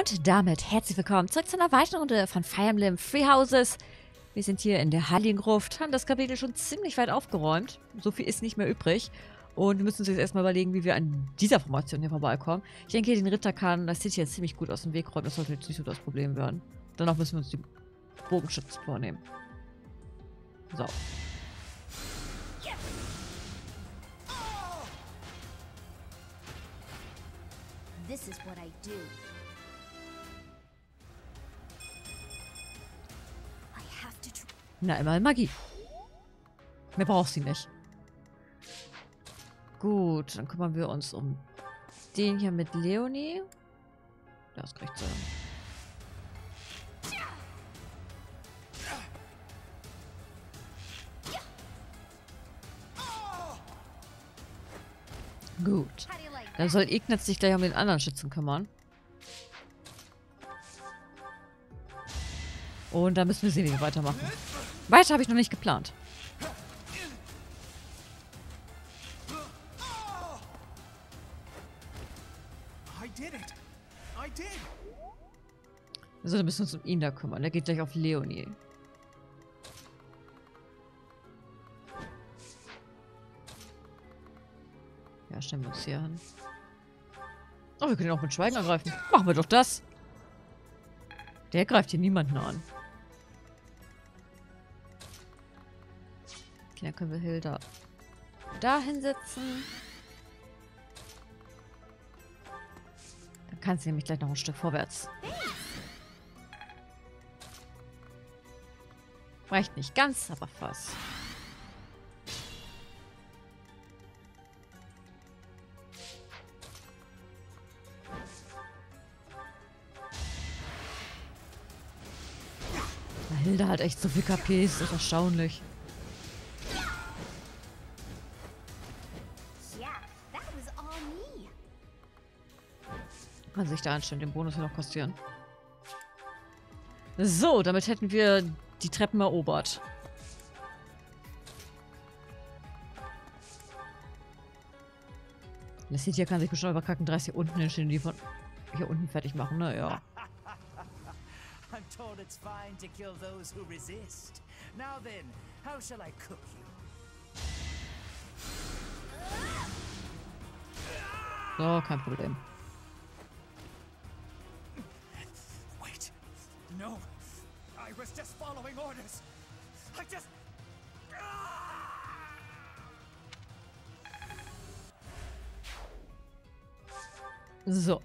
Und damit herzlich willkommen zurück zu einer weiteren Runde von Fire Emblem Free Houses. Wir sind hier in der Heiligen Gruft, haben das Kapitel schon ziemlich weit aufgeräumt. So viel ist nicht mehr übrig. Und wir müssen uns jetzt erstmal überlegen, wie wir an dieser Formation hier vorbeikommen. Ich denke, den Ritter kann das City jetzt ziemlich gut aus dem Weg räumen. Das sollte jetzt nicht so das Problem werden. Danach müssen wir uns die Bogenschützen vornehmen. So. This is what I do. Na, immerhin Magie. Mehr braucht sie nicht. Gut, dann kümmern wir uns um den hier mit Leonie. Das kriegt sie. Gut. Dann soll Ignaz sich gleich um den anderen Schützen kümmern. Und dann müssen wir wir weitermachen. Weiter habe ich noch nicht geplant. Also, dann müssen wir uns um ihn da kümmern. Der geht gleich auf Leonie. Ja, stellen wir uns hier hin. Oh, wir können auch mit Schweigen angreifen. Machen wir doch das. Der greift hier niemanden an. Okay, dann können wir Hilda da hinsetzen. Dann kann sie nämlich gleich noch ein Stück vorwärts. Reicht nicht ganz, aber fast. Hilda hat echt so viel KP, das ist erstaunlich. Sich da anstellen, den Bonus hier noch kassieren. So, damit hätten wir die Treppen erobert. Das sieht hier kann sich bestimmt überkacken, 30 hier unten hinstellen, die von hier unten fertig machen, ne? Ja. I'm told it's fine to kill those who resist. Now then, how shall I cook you? So, kein Problem. No. I was just following orders. I just. So.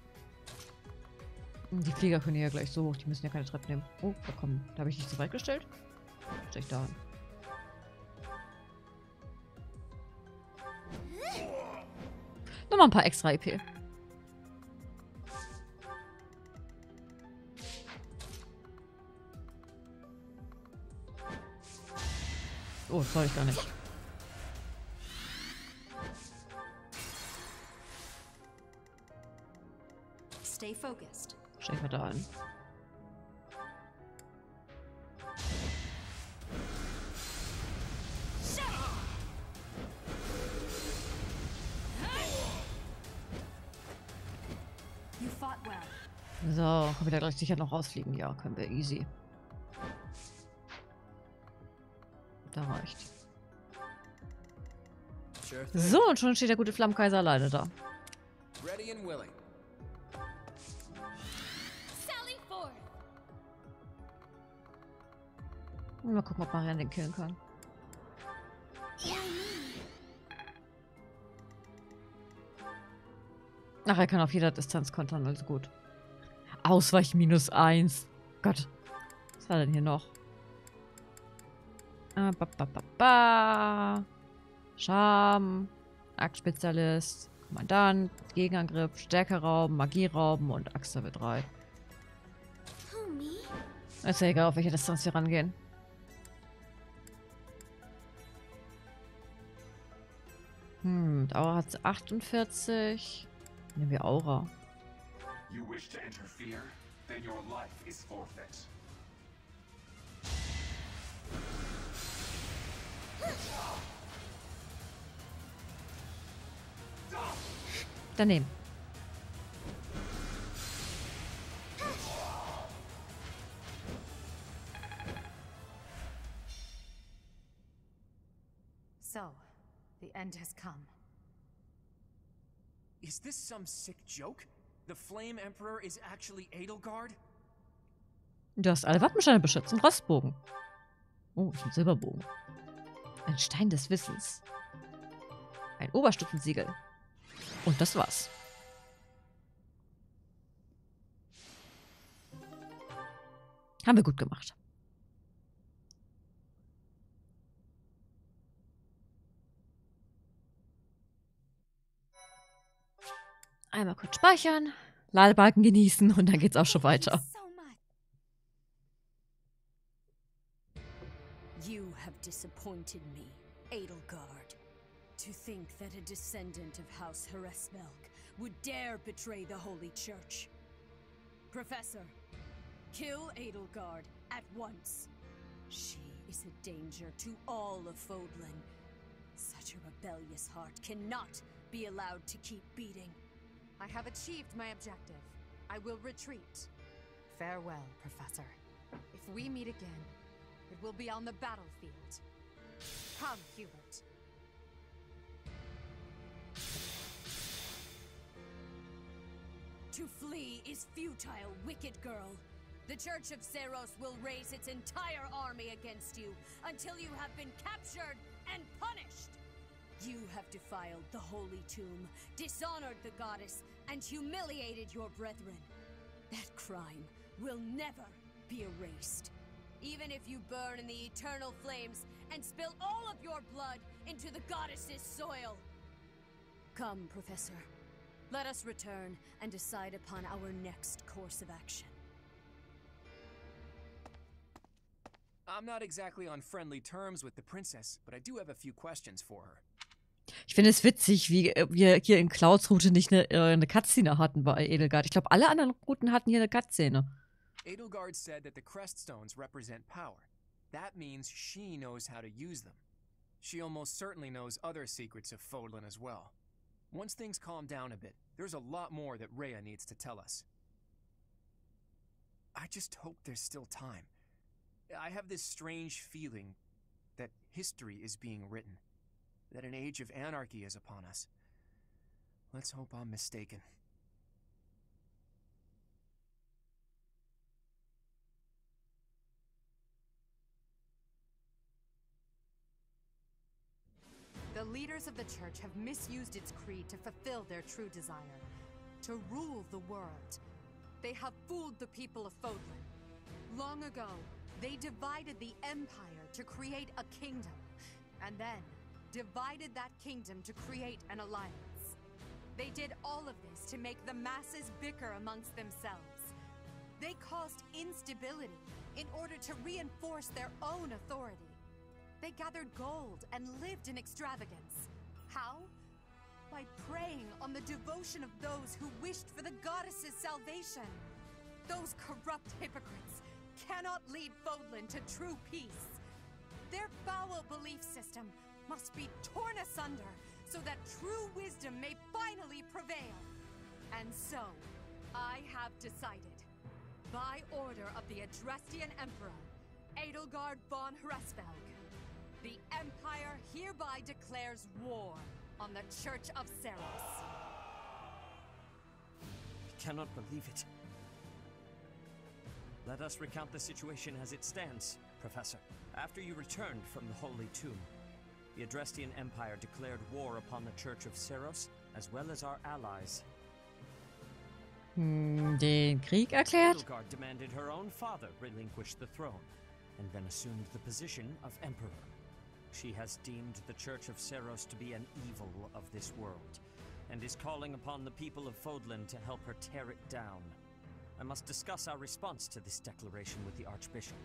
Die Flieger können ja gleich so hoch, die müssen ja keine Treppen nehmen. Oh, da kommen. Da habe ich nicht so weit gestellt. Stell ich da an. Nochmal ein paar extra EP. Oh, das soll ich gar nicht. Stay focused. Stell mal da an. So, können wir da gleich sicher noch rausfliegen? Ja, können wir. Easy. Da reicht. So, und schon steht der gute Flammkaiser alleine da. Ready and willing. Sally forth. Mal gucken, ob Marian den killen kann. Ach, er kann auf jeder Distanz kontern, also gut. Ausweich minus eins. Gott. Was war denn hier noch? Ah, ba, ba, ba, ba. Charme. Aktspezialist. Kommandant. Gegenangriff. Stärke rauben. Magie rauben und Axt Level 3. Who, me? Ist ja egal, auf welche Distanz wir rangehen. Hm, Aura hat sie 48. Nehmen wir Aura. You wish to interfere? Then your life is forfeit. Daneben. So, the end has come. Is this some sick joke? The Flame Emperor is actually Edelgard? Du hast alle Wappenscheine beschützt und Rostbogen. Oh, ist ein Silberbogen. Ein Stein des Wissens. Ein Oberstufensiegel. Und das war's. Haben wir gut gemacht. Einmal kurz speichern, Ladebalken genießen und dann geht's auch schon weiter. You have disappointed me, Edelgard. To think that a descendant of House Hresvelg would dare betray the Holy Church. Professor, kill Edelgard at once. She is a danger to all of Fodlan. Such a rebellious heart cannot be allowed to keep beating. I have achieved my objective. I will retreat. Farewell, Professor. If we meet again, it will be on the battlefield. Come, Hubert. To flee is futile, wicked girl. The Church of Seros will raise its entire army against you until you have been captured and punished. You have defiled the holy tomb, dishonored the goddess, and humiliated your brethren. That crime will never be erased. Even if you burn in the eternal flames and spill all of your blood into the goddess's soil. Come, Professor. Let us return and decide upon our next course of action. I'm not exactly on friendly terms with the princess, but I do have a few questions for her. Ich finde es witzig, wie äh, wir hier in Clouds Route nicht eine, äh, eine Cutscene hatten bei Edelgard. Ich glaube, alle anderen Routen hatten hier eine Cutscene. Edelgard said that the Creststones represent power. That means she knows how to use them. She almost certainly knows other secrets of Fodlan as well. Once things calm down a bit, there's a lot more that Rhea needs to tell us. I just hope there's still time. I have this strange feeling that history is being written, that an age of anarchy is upon us. Let's hope I'm mistaken. Leaders of the church have misused its creed to fulfill their true desire to rule the world. They have fooled the people of Fodlan. Long ago, they divided the empire to create a kingdom, and then divided that kingdom to create an alliance. They did all of this to make the masses bicker amongst themselves. They caused instability in order to reinforce their own authority. They gathered gold and lived in extravagance. How? By preying on the devotion of those who wished for the goddess's salvation. Those corrupt hypocrites cannot lead Fodlan to true peace. Their foul belief system must be torn asunder so that true wisdom may finally prevail. And so, I have decided, by order of the Adrestian Emperor, Edelgard von Hresvelg, the Empire hereby declares war on the Church of Seros. I cannot believe it. Let us recount the situation as it stands, Professor. After you returned from the Holy Tomb, the Adrestian Empire declared war upon the Church of Seros, as well as our allies. Hm, Den Krieg erklärt? Edelgard demanded her own father relinquish the throne, and then assumed the position of Emperor. She has deemed the Church of Seros to be an evil of this world, and is calling upon the people of Fodlan to help her tear it down. I must discuss our response to this declaration with the Archbishop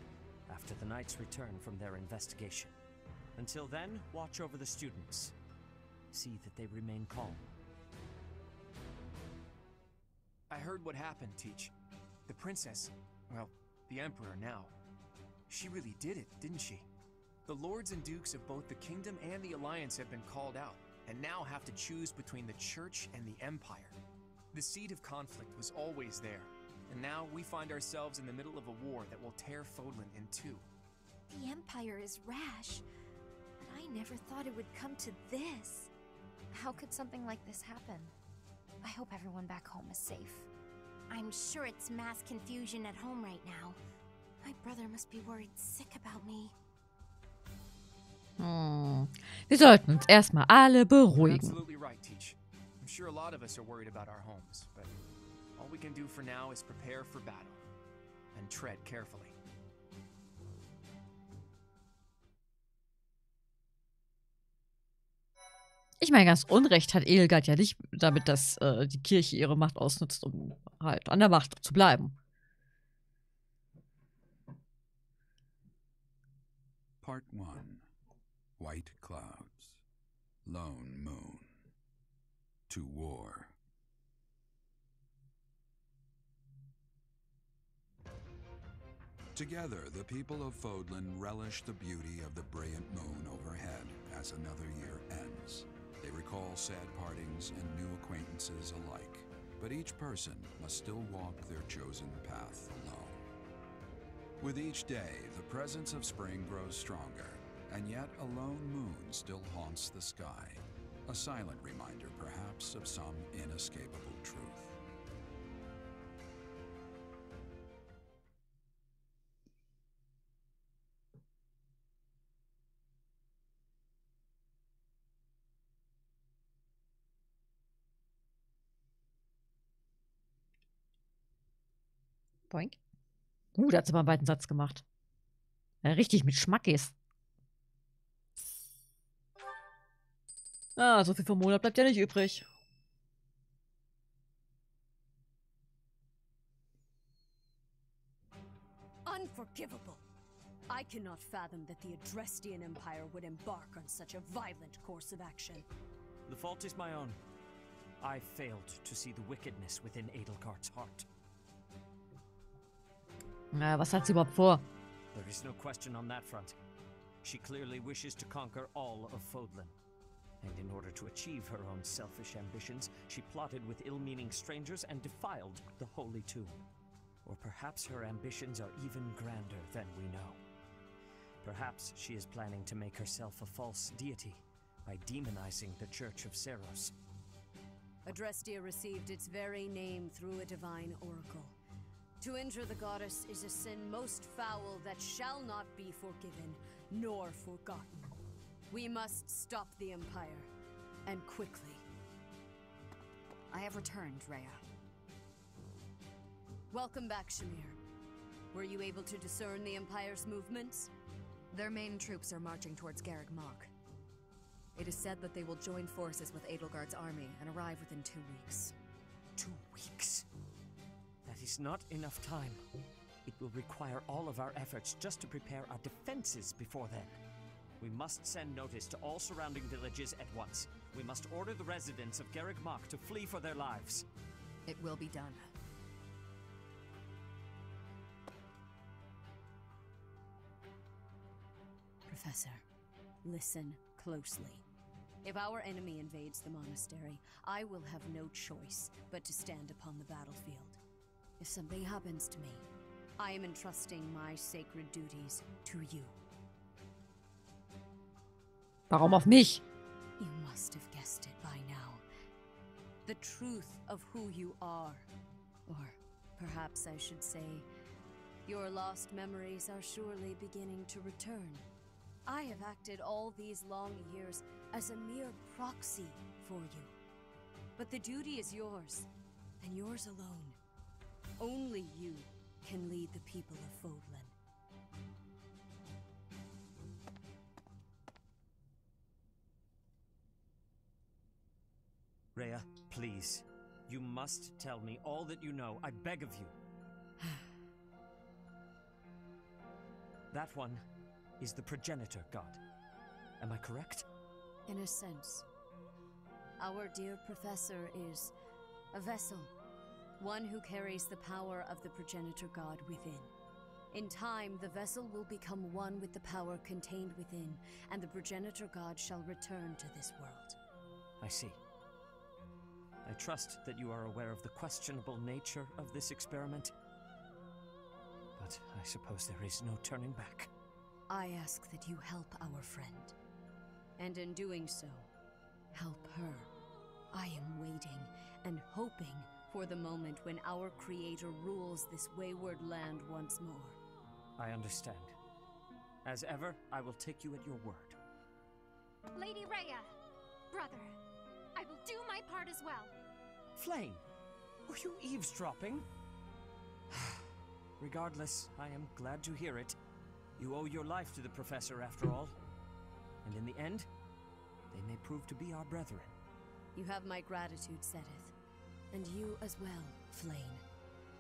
after the Knights return from their investigation. Until then, watch over the students. See that they remain calm. I heard what happened, Teach. The princess, well, the Emperor now. She really did it, didn't she? The lords and dukes of both the kingdom and the alliance have been called out, and now have to choose between the church and the empire. The seed of conflict was always there, and now we find ourselves in the middle of a war that will tear Fodlan in two. The Empire is rash, but I never thought it would come to this. How could something like this happen? I hope everyone back home is safe. I'm sure it's mass confusion at home right now. My brother must be worried sick about me. Hm. Wir sollten uns erstmal alle beruhigen. sure a lot of us are worried about our homes, but all we can do for now is prepare for battle and tread carefully. Ich meine, ganz Unrecht hat Edelgard ja nicht damit, dass äh, die Kirche ihre Macht ausnutzt, um halt an der Macht zu bleiben. Part 1 White Clouds, Lone Moon, to War. Together, the people of Fodlan relish the beauty of the brilliant moon overhead as another year ends. They recall sad partings and new acquaintances alike, but each person must still walk their chosen path alone. With each day, the presence of spring grows stronger, and yet a lone moon still haunts the sky, a silent reminder perhaps of some inescapable truth. Boink. Uh, da hat sie mal einen weiten Satz gemacht. Richtig mit Schmackes. Ah, so viel vom Monat bleibt ja nicht übrig. Unforgivable! I cannot fathom that the Adrestian Empire would embark on such a violent course of action. The fault is my own. I failed to see the wickedness within Edelgard's heart. Na, was hat sie überhaupt vor? There is no question on that front. She clearly wishes to conquer all of Fodlan. And in order to achieve her own selfish ambitions, she plotted with ill meaning strangers and defiled the Holy Tomb. Or perhaps her ambitions are even grander than we know. Perhaps she is planning to make herself a false deity by demonizing the Church of Seros. Adrestia received its very name through a divine oracle. To injure the goddess is a sin most foul that shall not be forgiven nor forgotten. We must stop the Empire, and quickly. I have returned, Rhea. Welcome back, Shamir. Were you able to discern the Empire's movements? Their main troops are marching towards Garreg Mach. It is said that they will join forces with Edelgard's army and arrive within two weeks. Two weeks? That is not enough time. It will require all of our efforts just to prepare our defenses before then. We must send notice to all surrounding villages at once. We must order the residents of Garreg Mach to flee for their lives. It will be done. Professor, listen closely. If our enemy invades the monastery, I will have no choice but to stand upon the battlefield. If something happens to me, I am entrusting my sacred duties to you. Warum auf mich? You must have guessed it by now. The truth of who you are. Or perhaps I should say, your lost memories are surely beginning to return. I have acted all these long years as a mere proxy for you. But the duty is yours, and yours alone. Only you can lead the people of Fodlan. Rhea, please. You must tell me all that you know. I beg of you. that one is the progenitor god. Am I correct? In a sense, our dear professor is a vessel, one who carries the power of the progenitor god within. In time, the vessel will become one with the power contained within, and the progenitor god shall return to this world. I see. I trust that you are aware of the questionable nature of this experiment. But I suppose there is no turning back. I ask that you help our friend. And in doing so, help her. I am waiting and hoping for the moment when our creator rules this wayward land once more. I understand. As ever, I will take you at your word. Lady Rhea, brother, I will do my part as well. Flame, were you eavesdropping? Regardless, I am glad to hear it. You owe your life to the Professor, after all. And in the end, they may prove to be our brethren. You have my gratitude, Sedith. And you as well, Flame.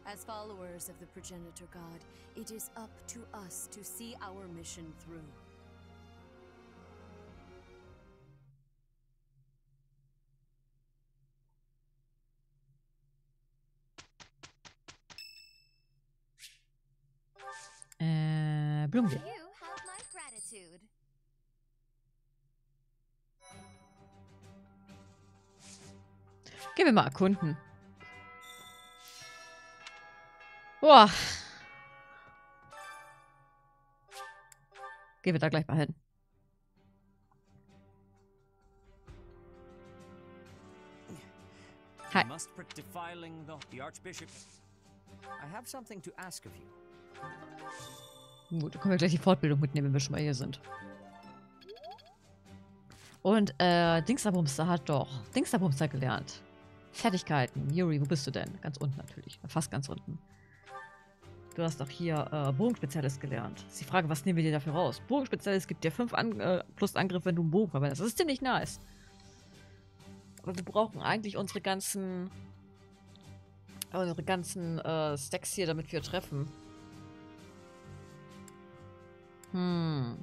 As followers of the Progenitor God, it is up to us to see our mission through. Give 게. Gehen wir mal erkunden. Boah. Gehen wir da gleich mal hin. Hi. I have something to ask of you. Gut, können wir gleich die Fortbildung mitnehmen, wenn wir schon mal hier sind. Und, äh, Dingsabumster hat doch Dingsabumster gelernt. Fertigkeiten. Yuri, wo bist du denn? Ganz unten natürlich. Fast ganz unten. Du hast doch hier äh, Bogenspezialist gelernt. Ist die Frage, was nehmen wir dir dafür raus? Bogenspezialist gibt dir 5 an, äh, plus Angriff, wenn du einen Bogen verwendest. Das ist ziemlich nice. Aber wir brauchen eigentlich unsere ganzen unsere ganzen äh, Stacks hier, damit wir treffen. Hm.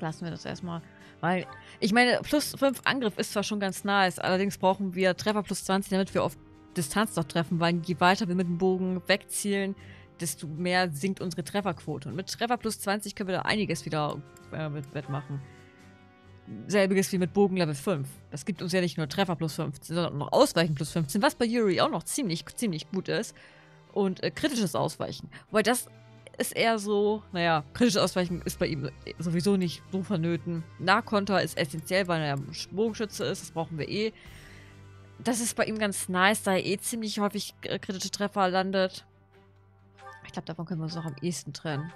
Lassen wir das erstmal. Weil, ich meine, plus 5 Angriff ist zwar schon ganz nice, allerdings brauchen wir Treffer plus 20, damit wir auf Distanz noch treffen, weil je weiter wir mit dem Bogen wegzielen, desto mehr sinkt unsere Trefferquote. Und mit Treffer plus 20 können wir da einiges wieder äh, mit wettmachen. Selbiges wie mit Bogen Level 5. Das gibt uns ja nicht nur Treffer plus 15, sondern auch noch Ausweichen plus 15, was bei Yuri auch noch ziemlich, ziemlich gut ist. Und äh, kritisches Ausweichen. Wobei das ist eher so, naja, kritisches Ausweichen ist bei ihm sowieso nicht so vonnöten. Nahkonter ist essentiell, weil er Bogenschütze ist, das brauchen wir eh. Das ist bei ihm ganz nice, da er eh ziemlich häufig äh, kritische Treffer landet. Ich glaube, davon können wir uns noch am ehesten trennen.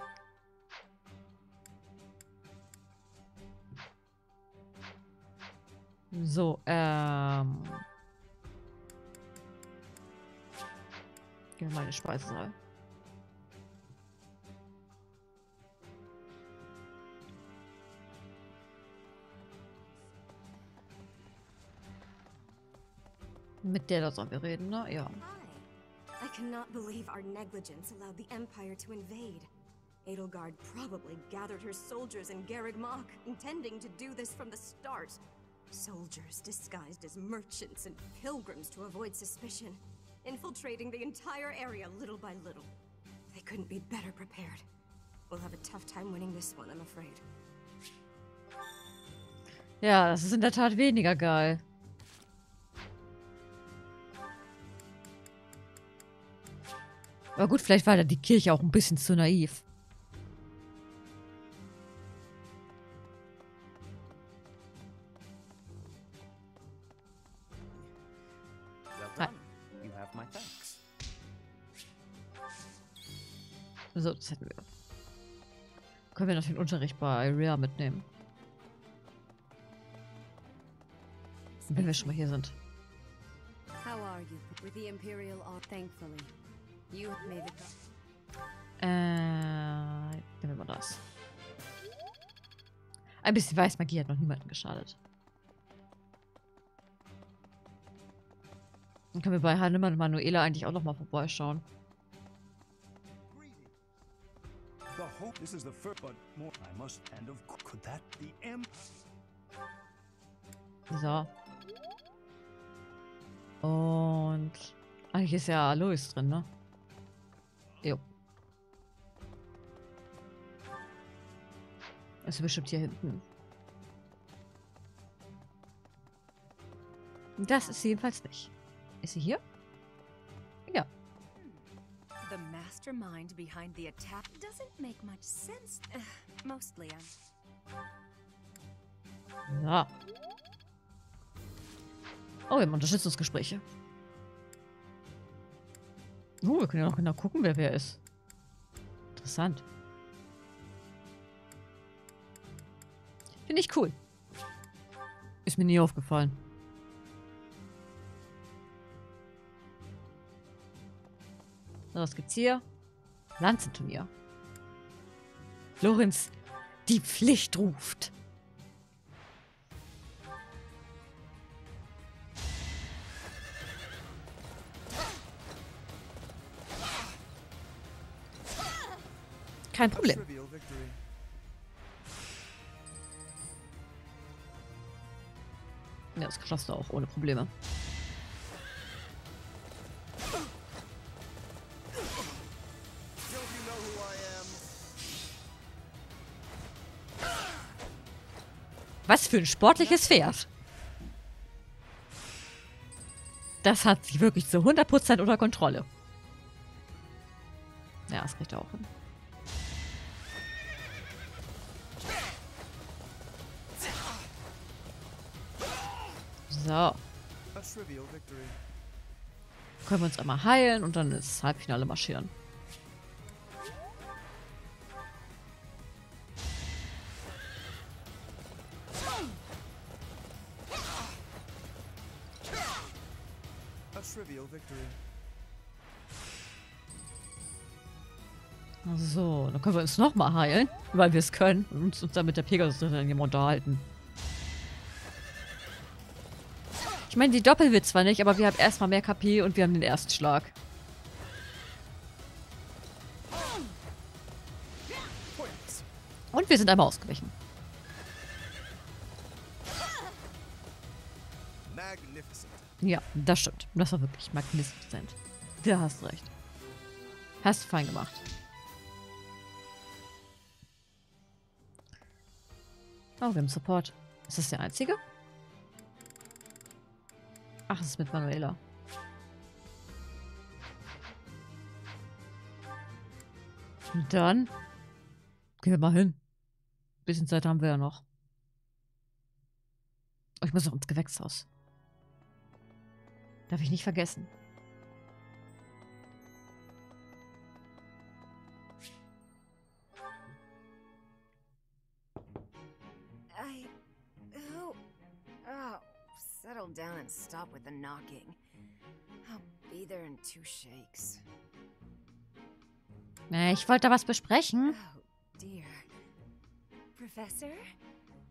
So, ähm. In den Speisesaal. Mit der da sollen wir reden, ne? Ja. I cannot believe our negligence allowed the Empire to invade. Edelgard probably gathered her soldiers in Garreg Mach, intending to do this from the start. Soldiers disguised as merchants and pilgrims to avoid suspicion, infiltrating the entire area little by little. They couldn't be better prepared. We'll have a tough time winning this one, I'm afraid. Ja, das ist in der Tat weniger geil. Aber gut, vielleicht war da die Kirche auch ein bisschen zu naiv. Können wir noch den Unterricht bei Rhea mitnehmen? Wenn wir schon mal hier sind. Äh, nehmen wir mal das. Ein bisschen Weißmagie hat noch niemandem geschadet. Dann können wir bei Hannemann und Manuela eigentlich auch noch mal vorbeischauen. The hope this is the first, but more. I must. And of could that the M? So. Und eigentlich ist ja Alois drin, ne? Jo. Ist bestimmt hier hinten. Das ist sie jedenfalls nicht. Ist sie hier? Mastermind behind the attack doesn't make much sense. Ugh, mostly, I'm Ja. Oh, wir haben Unterstützungsgespräche. Oh, wir können ja noch genau gucken, wer wer ist. Interessant. Finde ich cool. Ist mir nie aufgefallen. So, was gibt's hier? Lanzenturnier. Lorenz, die Pflicht ruft. Kein Problem. Ja, das schaffst du auch ohne Probleme. Für ein sportliches Pferd. Das hat sich wirklich zu 100% unter Kontrolle. Ja, das kriegt er auch hin. So, können wir uns einmal heilen und dann ins Halbfinale marschieren. So, dann können wir uns nochmal heilen, weil wir es können und uns, uns dann mit der Pegasus dann unterhalten. Ich meine, die Doppel wird zwar nicht, aber wir haben erstmal mehr KP und wir haben den Erstschlag. Und wir sind einmal ausgewichen. Magnificent. Ja, das stimmt. Das war wirklich magnificent. Da hast recht. Hast du fein gemacht. Oh, wir haben Support. Ist das der einzige? Ach, es ist mit Manuela. Und dann gehen wir mal hin. Bisschen Zeit haben wir ja noch. Oh, ich muss noch ins Gewächshaus. Darf ich nicht vergessen. I. Oh. Oh. Settle down and stop with the knocking. I'll be there in two shakes. Nee, ich wollte da was besprechen. Oh, dear. Professor?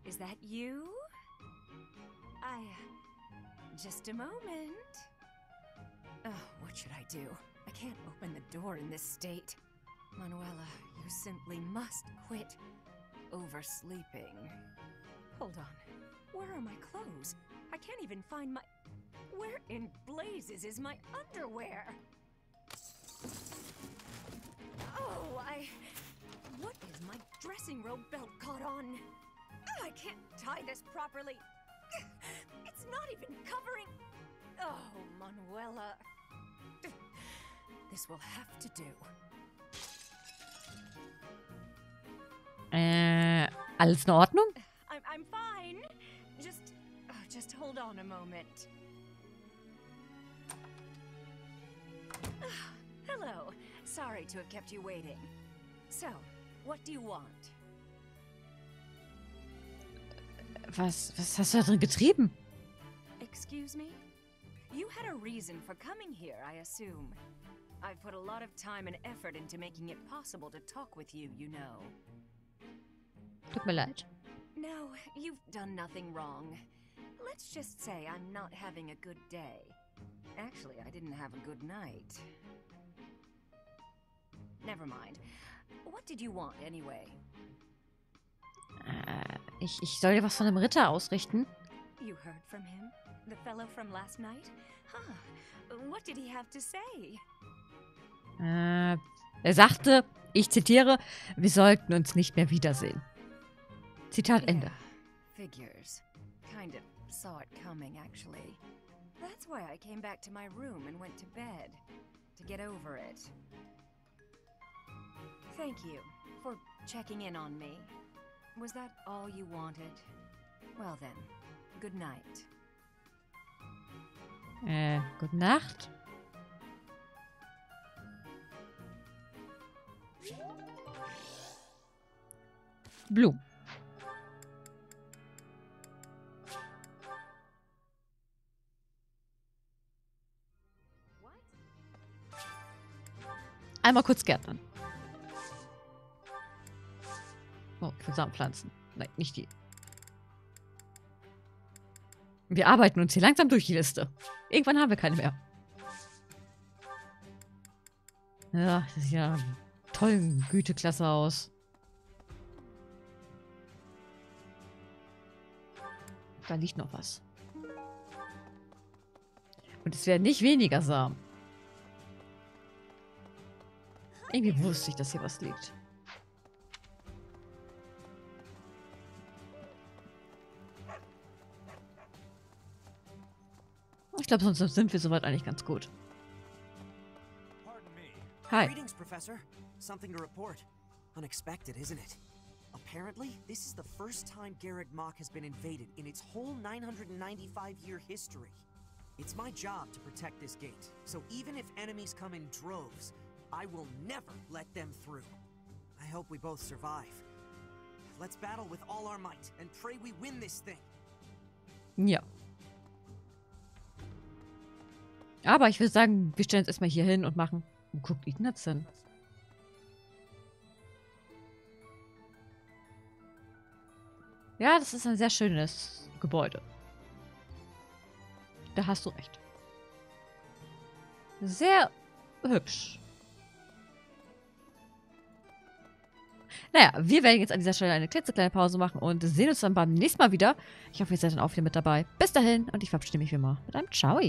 Is that you? I. Just a moment. Oh, what should I do? I can't open the door in this state. Manuela, you simply must quit oversleeping. Hold on. Where are my clothes? I can't even find my. Where in blazes is my underwear? Oh, I. What is my dressing robe belt caught on? I can't tie this properly. It's not even covering. Oh, Manuela. This will have to do. Äh, alles in Ordnung? I'm, I'm fine. Just, oh, just hold on a moment. Hello. Sorry to have kept you waiting. So, what do you want? Was, was hast du da drin getrieben? Excuse me? You had a reason for coming here, I assume. I've put a lot of time and effort into making it possible to talk with you, you know. Tut mir leid. No, you've done nothing wrong. Let's just say I'm not having a good day. Actually, I didn't have a good night. Never mind. What did you want anyway? Äh, ich, ich soll dir was von dem Ritter ausrichten. You heard from him? The fellow from last night? Huh. What did he have to say? Äh, er sagte, ich zitiere, wir sollten uns nicht mehr wiedersehen. Zitat Ende. Figures. Kind of saw it coming, actually. That's why I came back to my room and went to bed. To get over it. Thank you for checking in on me. Was that all you wanted? Well then, good night. Äh, gute Nacht. Blue. Einmal kurz gärtnern. Oh, ich will Samenpflanzen. Nein, nicht die. Wir arbeiten uns hier langsam durch die Liste. Irgendwann haben wir keine mehr. Ja, das sieht ja tollen Güteklasse aus. Da liegt noch was. Und es werden nicht weniger Samen. Irgendwie wusste ich, dass hier was liegt. Ich glaube, sonst sind wir soweit eigentlich ganz gut. Hi. Greetings, Professor. Something to report. Unexpected, isn't it? Apparently, this is the first time Garreg Mach has been invaded in its whole 995-year history. It's my job to protect this gate, so even if enemies come in droves, I will never let them through. I hope we both survive. Let's battle with all our might and pray we win this thing. Ja. Aber ich würde sagen, wir stellen uns erstmal hier hin und machen. Wo guckt Ignaz denn? Ja, das ist ein sehr schönes Gebäude. Da hast du recht. Sehr hübsch. Naja, wir werden jetzt an dieser Stelle eine klitzekleine Pause machen und sehen uns dann beim nächsten Mal wieder. Ich hoffe, ihr seid dann auch wieder mit dabei. Bis dahin und ich verabschiede mich wie immer mit einem Ciao.